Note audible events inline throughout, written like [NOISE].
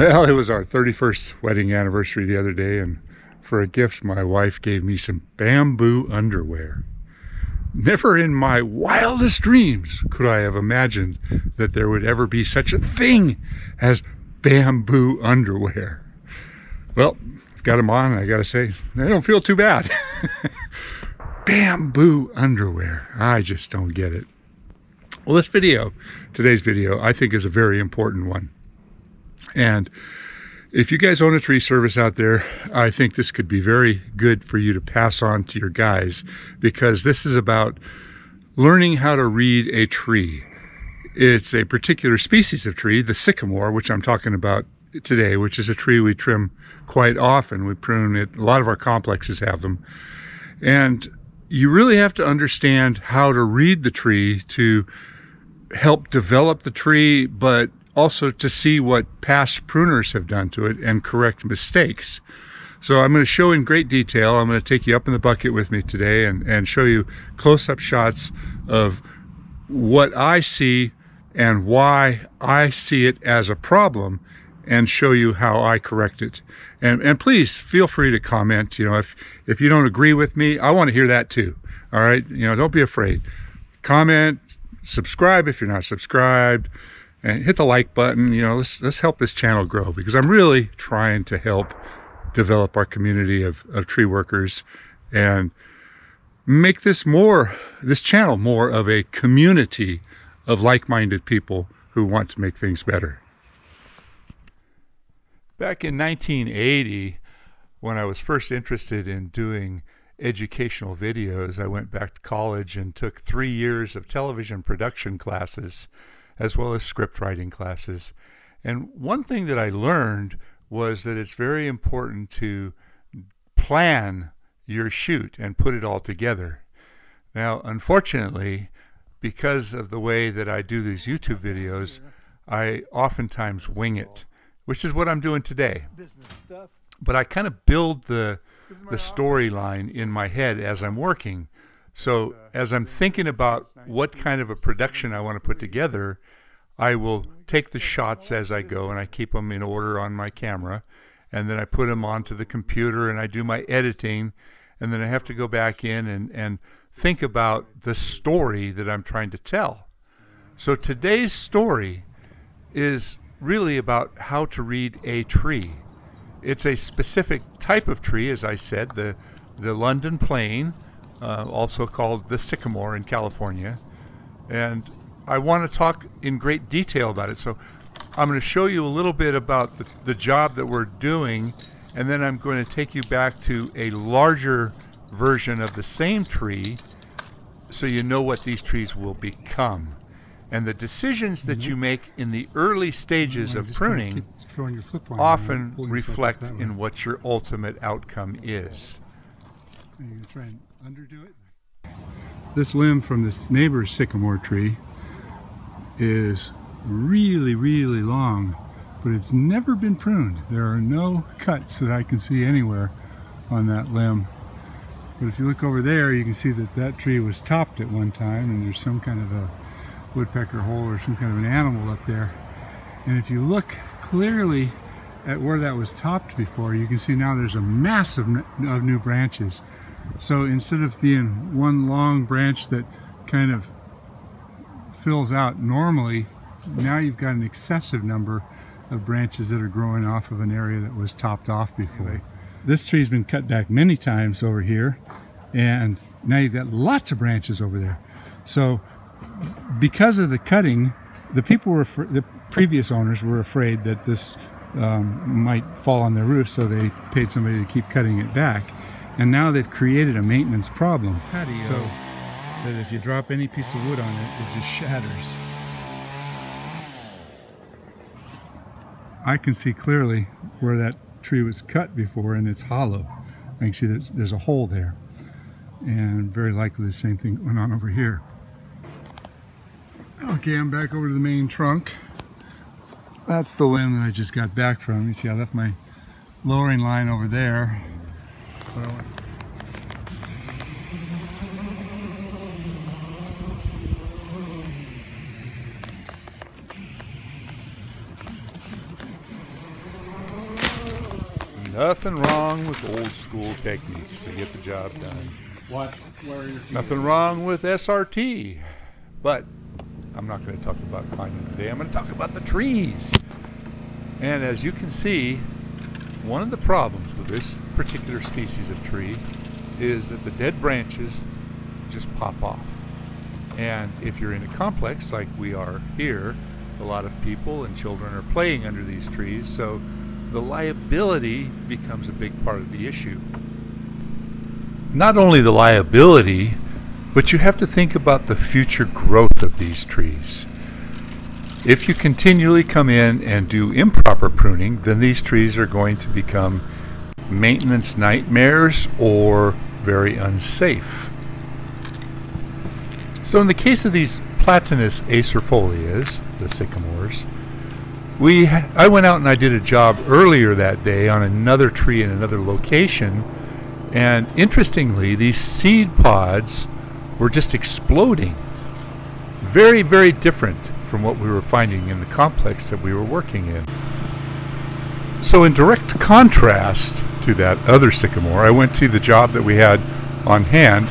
Well, it was our 31st wedding anniversary the other day, and for a gift, my wife gave me some bamboo underwear. Never in my wildest dreams could I have imagined that there would ever be such a thing as bamboo underwear. Well, I've got them on, I gotta say, they don't feel too bad. [LAUGHS] bamboo underwear. I just don't get it. Well, this video, today's video, I think is a very important one. And if you guys own a tree service out there, I think this could be very good for you to pass on to your guys because this is about learning how to read a tree. It's a particular species of tree, the sycamore, which I'm talking about today, which is a tree we trim quite often. We prune it, a lot of our complexes have them. And you really have to understand how to read the tree to help develop the tree, but also to see what past pruners have done to it and correct mistakes. So I'm going to show in great detail. I'm going to take you up in the bucket with me today and, and show you close-up shots of what I see and why I see it as a problem and show you how I correct it. And, and please feel free to comment. You know, if, if you don't agree with me, I want to hear that too. All right. You know, don't be afraid. Comment, subscribe if you're not subscribed and hit the like button. You know, let's, let's help this channel grow because I'm really trying to help develop our community of, of tree workers and make this more, this channel more of a community of like-minded people who want to make things better. Back in 1980, when I was first interested in doing educational videos, I went back to college and took three years of television production classes as well as script writing classes. And one thing that I learned was that it's very important to plan your shoot and put it all together. Now, unfortunately, because of the way that I do these YouTube videos, I oftentimes wing it, which is what I'm doing today. But I kind of build the the storyline in my head as I'm working. So as I'm thinking about what kind of a production I want to put together, I will take the shots as I go and I keep them in order on my camera and then I put them onto the computer and I do my editing and then I have to go back in and, and think about the story that I'm trying to tell. So today's story is really about how to read a tree. It's a specific type of tree, as I said, the, the London plane, uh, also called the sycamore in California. And I want to talk in great detail about it. So I'm going to show you a little bit about the, the job that we're doing, and then I'm going to take you back to a larger version of the same tree so you know what these trees will become. And the decisions that you make in the early stages of pruning often reflect in what your ultimate outcome is. Underdo it? This limb from this neighbor's sycamore tree is really, really long, but it's never been pruned. There are no cuts that I can see anywhere on that limb. But if you look over there, you can see that that tree was topped at one time and there's some kind of a woodpecker hole or some kind of an animal up there. And if you look clearly at where that was topped before, you can see now there's a mass of, of new branches. So instead of being one long branch that kind of fills out normally, now you've got an excessive number of branches that are growing off of an area that was topped off before. This tree's been cut back many times over here, and now you've got lots of branches over there. So because of the cutting, the people were, the previous owners were afraid that this um, might fall on their roof, so they paid somebody to keep cutting it back. And now they've created a maintenance problem. Patio. So that if you drop any piece of wood on it, it just shatters. I can see clearly where that tree was cut before and it's hollow. I can see there's, there's a hole there. And very likely the same thing went on over here. Okay, I'm back over to the main trunk. That's the limb that I just got back from. You see I left my lowering line over there. Nothing wrong with old school techniques to get the job done. What? Where are your Nothing wrong with SRT. But I'm not going to talk about climbing today. I'm going to talk about the trees. And as you can see, one of the problems with this particular species of tree is that the dead branches just pop off. And if you're in a complex like we are here, a lot of people and children are playing under these trees, so the liability becomes a big part of the issue. Not only the liability, but you have to think about the future growth of these trees. If you continually come in and do improper pruning, then these trees are going to become maintenance nightmares or very unsafe. So in the case of these Platanus acerifolias, the sycamores, we I went out and I did a job earlier that day on another tree in another location, and interestingly, these seed pods were just exploding. Very, very different from what we were finding in the complex that we were working in. So in direct contrast to that other sycamore, I went to the job that we had on hand,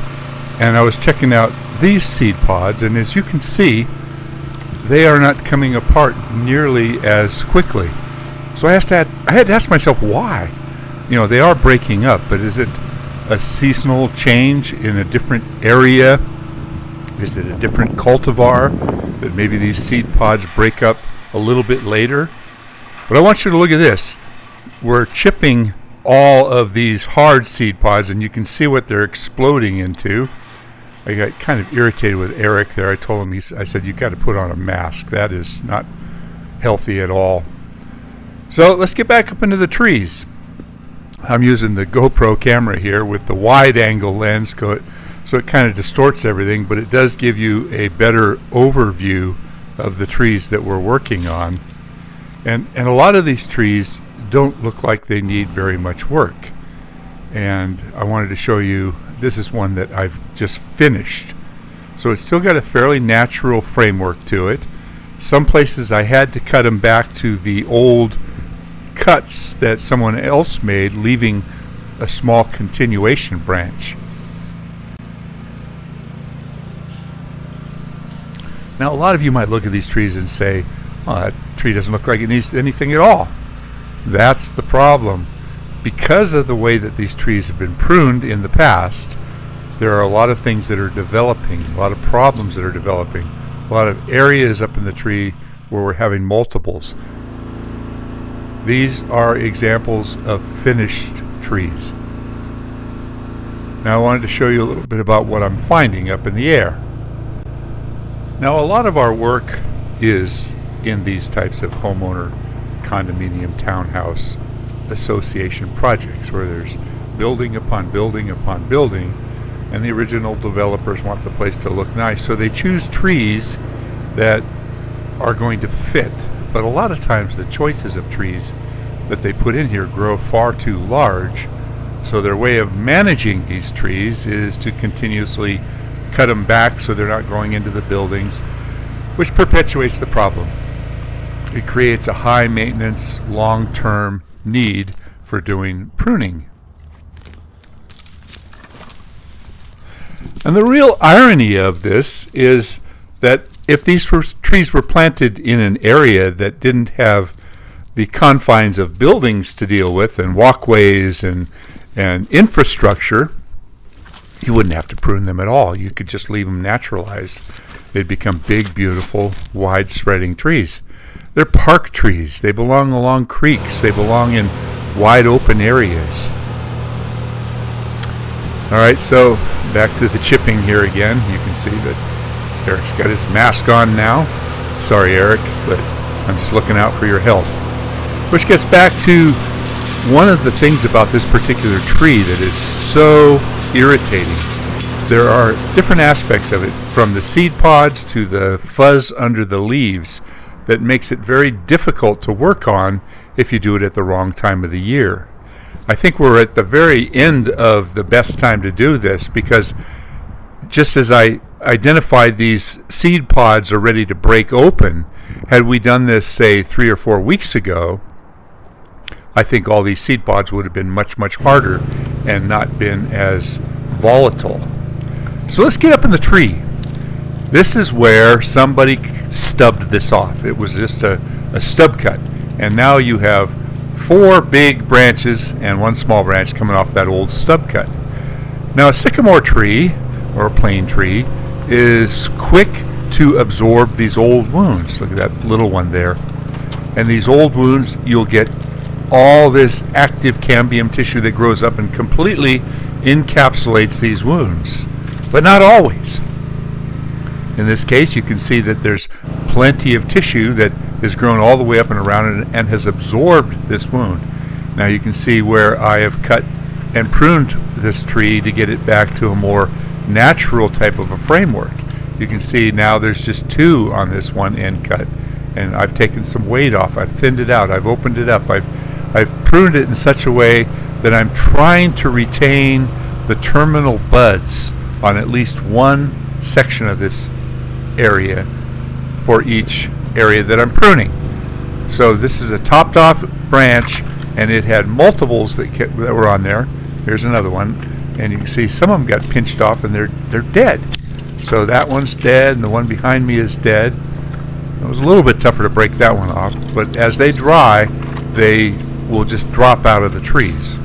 and I was checking out these seed pods, and as you can see, they are not coming apart nearly as quickly. So I, asked, I had to ask myself why. You know, they are breaking up, but is it a seasonal change in a different area? Is it a different cultivar that maybe these seed pods break up a little bit later? But I want you to look at this. We're chipping all of these hard seed pods, and you can see what they're exploding into. I got kind of irritated with Eric there. I told him, I said, you've got to put on a mask. That is not healthy at all. So let's get back up into the trees. I'm using the GoPro camera here with the wide angle lens, so it kind of distorts everything, but it does give you a better overview of the trees that we're working on. And, and a lot of these trees don't look like they need very much work. And I wanted to show you this is one that I've just finished. So it's still got a fairly natural framework to it. Some places I had to cut them back to the old cuts that someone else made, leaving a small continuation branch. Now, a lot of you might look at these trees and say, oh, that tree doesn't look like it needs anything at all. That's the problem because of the way that these trees have been pruned in the past, there are a lot of things that are developing, a lot of problems that are developing, a lot of areas up in the tree where we're having multiples. These are examples of finished trees. Now I wanted to show you a little bit about what I'm finding up in the air. Now a lot of our work is in these types of homeowner condominium townhouse association projects where there's building upon building upon building and the original developers want the place to look nice. So they choose trees that are going to fit but a lot of times the choices of trees that they put in here grow far too large. So their way of managing these trees is to continuously cut them back so they're not growing into the buildings which perpetuates the problem it creates a high maintenance long-term need for doing pruning. And the real irony of this is that if these were, trees were planted in an area that didn't have the confines of buildings to deal with and walkways and, and infrastructure, you wouldn't have to prune them at all. You could just leave them naturalized. They'd become big, beautiful, wide spreading trees. They're park trees. They belong along creeks. They belong in wide open areas. All right, so back to the chipping here again. You can see that Eric's got his mask on now. Sorry, Eric, but I'm just looking out for your health. Which gets back to one of the things about this particular tree that is so irritating. There are different aspects of it, from the seed pods to the fuzz under the leaves that makes it very difficult to work on if you do it at the wrong time of the year. I think we're at the very end of the best time to do this because just as I identified these seed pods are ready to break open, had we done this, say, three or four weeks ago, I think all these seed pods would have been much, much harder and not been as volatile. So let's get up in the tree. This is where somebody stubbed this off. It was just a, a stub cut. And now you have four big branches and one small branch coming off that old stub cut. Now a sycamore tree, or a plane tree, is quick to absorb these old wounds. Look at that little one there. And these old wounds, you'll get all this active cambium tissue that grows up and completely encapsulates these wounds. But not always. In this case, you can see that there's plenty of tissue that is grown all the way up and around it and has absorbed this wound. Now you can see where I have cut and pruned this tree to get it back to a more natural type of a framework. You can see now there's just two on this one end cut and I've taken some weight off. I've thinned it out. I've opened it up. I've I've pruned it in such a way that I'm trying to retain the terminal buds on at least one section of this area for each area that I'm pruning. So this is a topped off branch and it had multiples that, kept, that were on there. Here's another one and you can see some of them got pinched off and they're they're dead. So that one's dead and the one behind me is dead. It was a little bit tougher to break that one off, but as they dry, they will just drop out of the trees.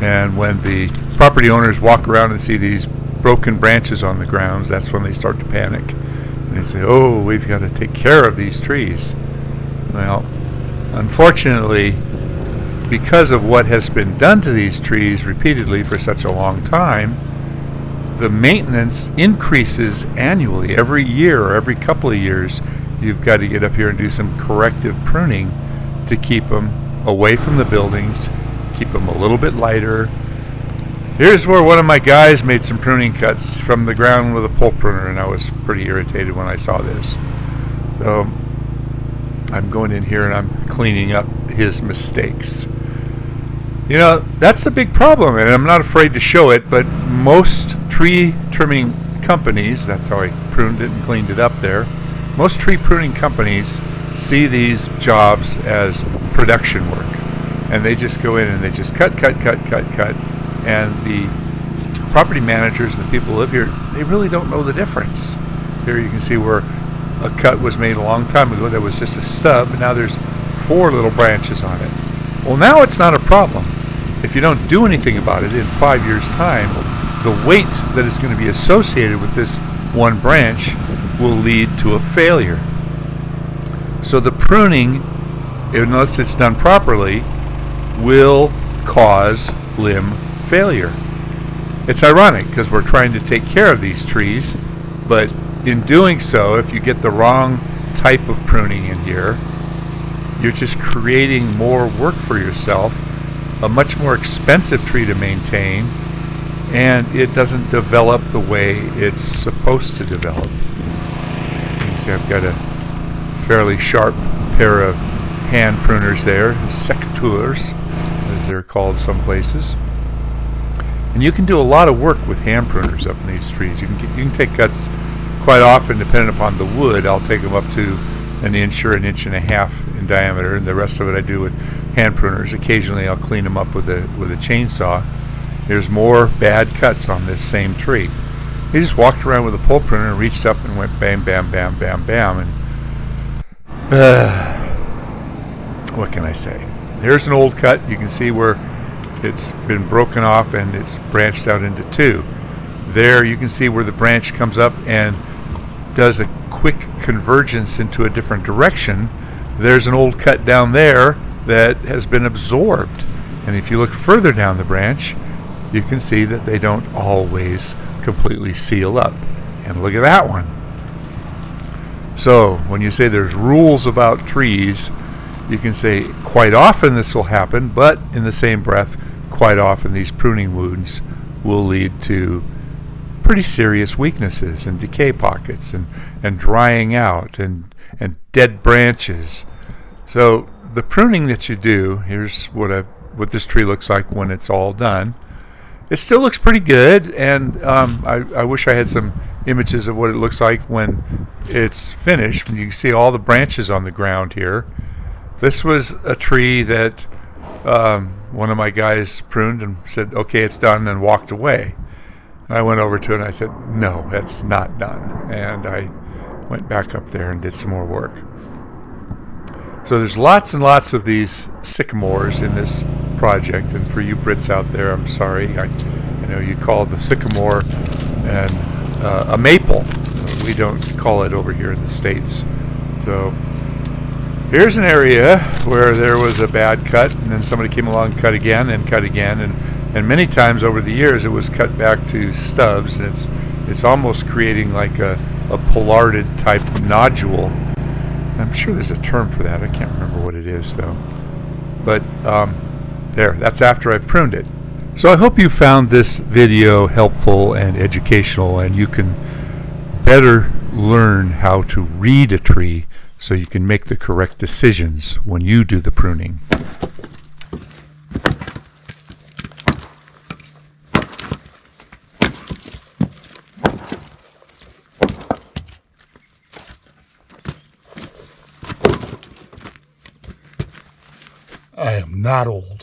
And when the property owners walk around and see these broken branches on the grounds, that's when they start to panic. And they say, oh, we've got to take care of these trees. Well, unfortunately, because of what has been done to these trees repeatedly for such a long time, the maintenance increases annually. Every year or every couple of years, you've got to get up here and do some corrective pruning to keep them away from the buildings, keep them a little bit lighter, Here's where one of my guys made some pruning cuts from the ground with a pole pruner, and I was pretty irritated when I saw this. So I'm going in here and I'm cleaning up his mistakes. You know, that's a big problem, and I'm not afraid to show it, but most tree trimming companies, that's how I pruned it and cleaned it up there, most tree pruning companies see these jobs as production work. And they just go in and they just cut, cut, cut, cut, cut, and the property managers and the people who live here, they really don't know the difference. Here you can see where a cut was made a long time ago that was just a stub, and now there's four little branches on it. Well, now it's not a problem. If you don't do anything about it in five years' time, the weight that is going to be associated with this one branch will lead to a failure. So the pruning, unless it's done properly, will cause limb failure. It's ironic because we're trying to take care of these trees, but in doing so, if you get the wrong type of pruning in here, you're just creating more work for yourself, a much more expensive tree to maintain, and it doesn't develop the way it's supposed to develop. You see I've got a fairly sharp pair of hand pruners there, secateurs, as they're called some places. And you can do a lot of work with hand pruners up in these trees. You can, get, you can take cuts quite often, depending upon the wood. I'll take them up to an inch or an inch and a half in diameter, and the rest of it I do with hand pruners. Occasionally I'll clean them up with a, with a chainsaw. There's more bad cuts on this same tree. He just walked around with a pole pruner and reached up and went bam, bam, bam, bam, bam. And [SIGHS] what can I say? Here's an old cut. You can see where it's been broken off and it's branched out into two. There you can see where the branch comes up and does a quick convergence into a different direction. There's an old cut down there that has been absorbed. And if you look further down the branch, you can see that they don't always completely seal up. And look at that one. So when you say there's rules about trees, you can say quite often this will happen, but in the same breath, quite often these pruning wounds will lead to pretty serious weaknesses and decay pockets and, and drying out and, and dead branches. So the pruning that you do, here's what I what this tree looks like when it's all done. It still looks pretty good, and um, I, I wish I had some images of what it looks like when it's finished. You can see all the branches on the ground here. This was a tree that um, one of my guys pruned and said, "Okay, it's done," and walked away. And I went over to it and I said, "No, that's not done." And I went back up there and did some more work. So there's lots and lots of these sycamores in this project, and for you Brits out there, I'm sorry. I, you know, you call the sycamore and uh, a maple. We don't call it over here in the states. So here's an area where there was a bad cut, and then somebody came along, and cut again, and cut again, and and many times over the years it was cut back to stubs, and it's it's almost creating like a, a pollarded type nodule. I'm sure there's a term for that. I can't remember what it is though. But um, there, that's after I've pruned it. So I hope you found this video helpful and educational, and you can better learn how to read a tree so you can make the correct decisions when you do the pruning. I am not old.